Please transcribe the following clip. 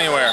anywhere.